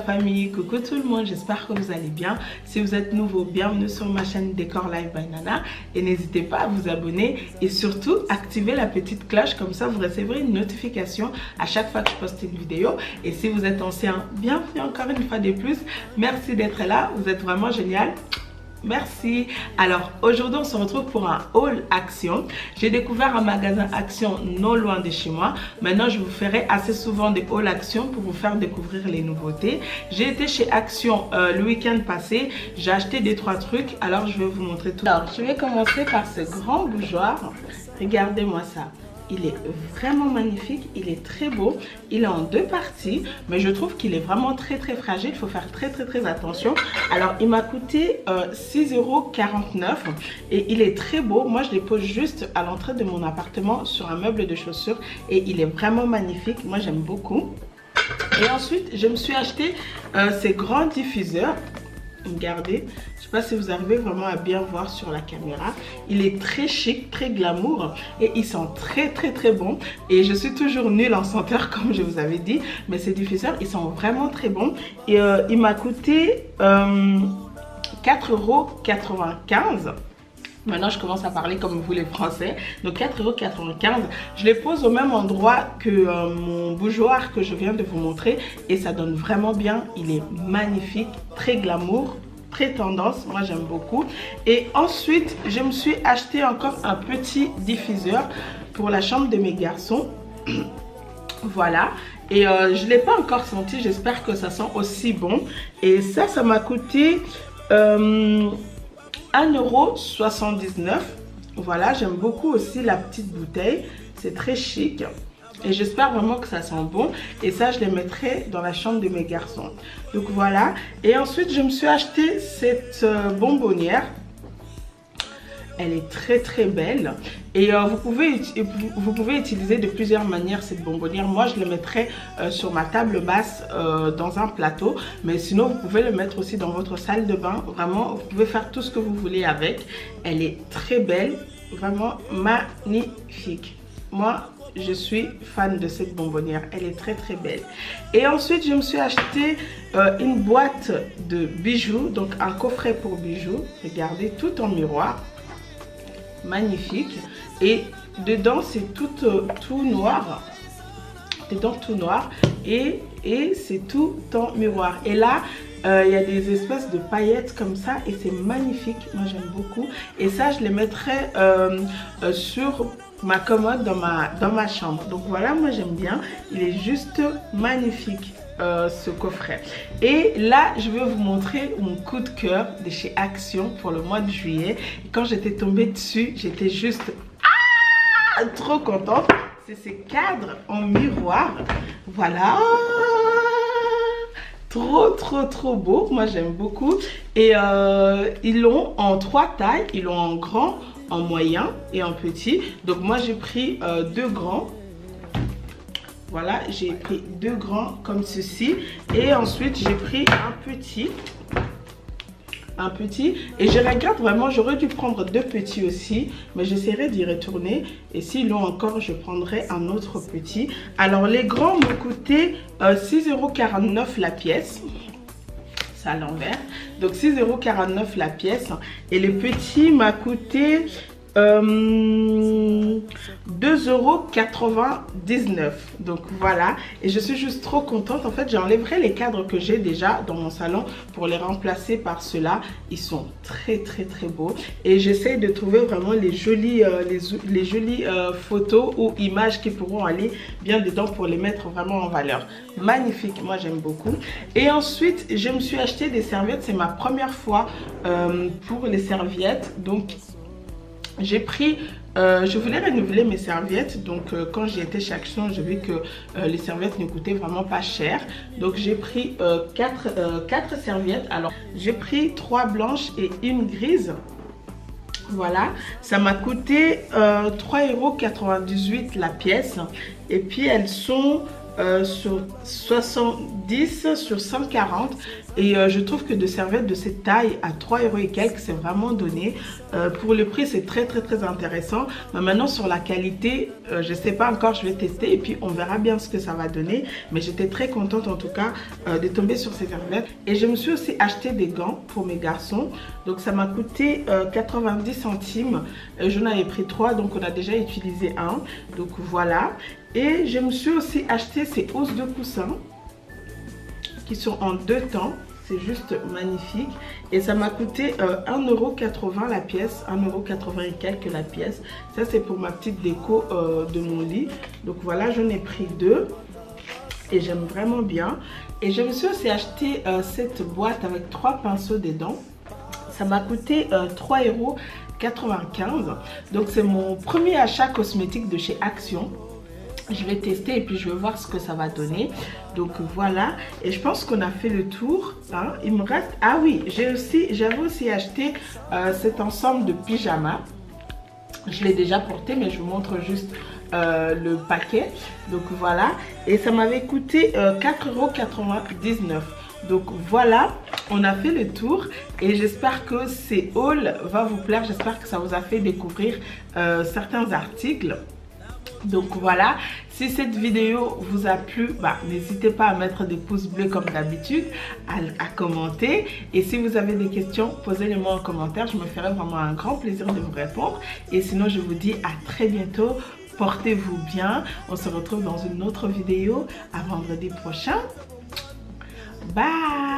famille, coucou tout le monde, j'espère que vous allez bien. Si vous êtes nouveau, bienvenue sur ma chaîne Décor Live by Nana et n'hésitez pas à vous abonner et surtout activer la petite cloche comme ça vous recevrez une notification à chaque fois que je poste une vidéo. Et si vous êtes ancien, bienvenue encore une fois de plus. Merci d'être là, vous êtes vraiment génial. Merci. Alors aujourd'hui on se retrouve pour un haul action. J'ai découvert un magasin action non loin de chez moi. Maintenant je vous ferai assez souvent des haul action pour vous faire découvrir les nouveautés. J'ai été chez Action euh, le week-end passé. J'ai acheté des trois trucs. Alors je vais vous montrer tout. Alors je vais commencer par ce grand bougeoir. Regardez-moi ça. Il est vraiment magnifique, il est très beau. Il est en deux parties, mais je trouve qu'il est vraiment très très fragile. Il faut faire très très très attention. Alors, il m'a coûté euh, 6,49€ et il est très beau. Moi, je les pose juste à l'entrée de mon appartement sur un meuble de chaussures et il est vraiment magnifique. Moi, j'aime beaucoup. Et ensuite, je me suis acheté euh, ces grands diffuseurs regardez je sais pas si vous arrivez vraiment à bien voir sur la caméra. Il est très chic très glamour et il sent très très très bon. Et je suis toujours nulle en senteur comme je vous avais dit mais ces diffuseurs ils sont vraiment très bons. Et euh, il m'a coûté euh, 4,95€ Maintenant, je commence à parler comme vous les Français. Donc 4,95€. Je les pose au même endroit que euh, mon bougeoir que je viens de vous montrer. Et ça donne vraiment bien. Il est magnifique, très glamour, très tendance. Moi, j'aime beaucoup. Et ensuite, je me suis acheté encore un petit diffuseur pour la chambre de mes garçons. voilà. Et euh, je ne l'ai pas encore senti. J'espère que ça sent aussi bon. Et ça, ça m'a coûté... Euh, 1,79€. Voilà, j'aime beaucoup aussi la petite bouteille. C'est très chic. Et j'espère vraiment que ça sent bon. Et ça, je les mettrai dans la chambre de mes garçons. Donc voilà. Et ensuite, je me suis acheté cette euh, bonbonnière. Elle est très très belle. Et euh, vous, pouvez, utiliser de plusieurs manières cette bonbonnière. Moi, je le mettrai euh, sur ma table basse euh, dans un plateau. Mais sinon, vous pouvez le mettre aussi dans votre salle de bain. Vraiment, vous pouvez faire tout ce que vous voulez avec. Elle est très belle. Vraiment magnifique. Moi, je suis fan de cette bonbonnière. Elle est très très belle. Et ensuite, je me suis acheté une boîte de bijoux. Donc, un coffret pour bijoux. Regardez, tout en miroir magnifique. Et dedans, c'est tout, euh, tout noir. Dedans, tout noir. Et, et c'est tout en miroir. Et là, euh, il y a des espèces de paillettes comme ça et c'est magnifique. Moi, j'aime beaucoup. Et ça, je les mettrai euh, sur ma commode dans ma, dans ma chambre. Donc voilà, moi, j'aime bien. Il est juste magnifique. Euh, ce coffret. Et là, je vais vous montrer mon coup de cœur de chez Action pour le mois de juillet. quand j'étais tombée dessus, j'étais juste ah, trop contente. C'est ces cadres en miroir. Voilà trop trop trop beau moi j'aime beaucoup et euh, ils l'ont en trois tailles ils l'ont en grand en moyen et en petit donc moi j'ai pris euh, deux grands voilà, j'ai pris deux grands comme ceci. Et ensuite, j'ai pris un petit. Un petit. Et je regarde vraiment, j'aurais dû prendre deux petits aussi. Mais j'essaierai d'y retourner. Et s'ils l'ont encore, je prendrai un autre petit. Alors, les grands m'ont coûté 6,49€ euh, la pièce l'envers. Donc 6,49€ la pièce. Et le petit m'a coûté euh, 2,99€. Donc voilà. Et je suis juste trop contente. En fait, j'enlèverai les cadres que j'ai déjà dans mon salon pour les remplacer par ceux-là. Ils sont très très très beaux. Et j'essaie de trouver vraiment les jolies, euh, euh, photos ou images qui pourront aller bien dedans pour les mettre vraiment en valeur. Magnifique. Moi, j'aime beaucoup. Et ensuite, je me suis acheté des serviettes. C'est ma première fois euh, pour les serviettes. Donc, j'ai pris euh, je voulais renouveler mes serviettes donc euh, quand j'ai été chez Action j'ai vu que euh, les serviettes ne coûtaient vraiment pas cher. Donc j'ai pris 4, 4 serviettes. Alors j'ai pris 3 blanches et une grise. Voilà. Ça m'a coûté 3,98€ la pièce. Et puis elles sont euh, sur 70 sur 140 et euh, je trouve que de serviettes de cette taille à 3 euros et quelques c'est vraiment donné. Euh, pour le prix c'est très très très intéressant. Mais maintenant sur la qualité je sais pas encore je vais tester et puis on verra bien ce que ça va donner. Mais j'étais très contente en tout cas de tomber sur ces serviettes. Et je me suis aussi acheté des gants pour mes garçons. Donc ça m'a coûté 90 centimes. J'en avais pris 3 donc on a déjà utilisé un. Donc voilà et je me suis aussi acheté ces hausses de coussins qui sont en deux temps. C'est juste magnifique. Et ça m'a coûté euh, 1,80€ la pièce. 1,80€ et quelques la pièce. Ça, c'est pour ma petite déco euh, de mon lit. Donc voilà, j'en ai pris deux. Et j'aime vraiment bien. Et je me suis aussi acheté euh, cette boîte avec trois pinceaux dedans. Ça m'a coûté 3,95€. Donc c'est mon premier achat cosmétique de chez Action je vais tester et puis je vais voir ce que ça va donner. Donc voilà. Et je pense qu'on a fait le tour hein. il me reste ah oui j'ai aussi j'avais aussi acheté euh, cet ensemble de pyjama. Je l'ai déjà porté mais je vous montre juste euh, le paquet. Donc voilà. Et ça m'avait coûté 4,99 euh, donc voilà, on a fait le tour et j'espère que ces hauls va vous plaire. J'espère que ça vous a fait découvrir certains articles. Donc voilà, si cette vidéo vous a plu, bah, n'hésitez pas à mettre des pouces bleus comme d'habitude, à, commenter. Et si vous avez des questions, posez-les-moi en commentaire. Je me ferai vraiment un grand plaisir de vous répondre. Et sinon, je vous dis à très bientôt. Portez-vous bien. On se retrouve dans une autre vidéo à vendredi prochain. Bye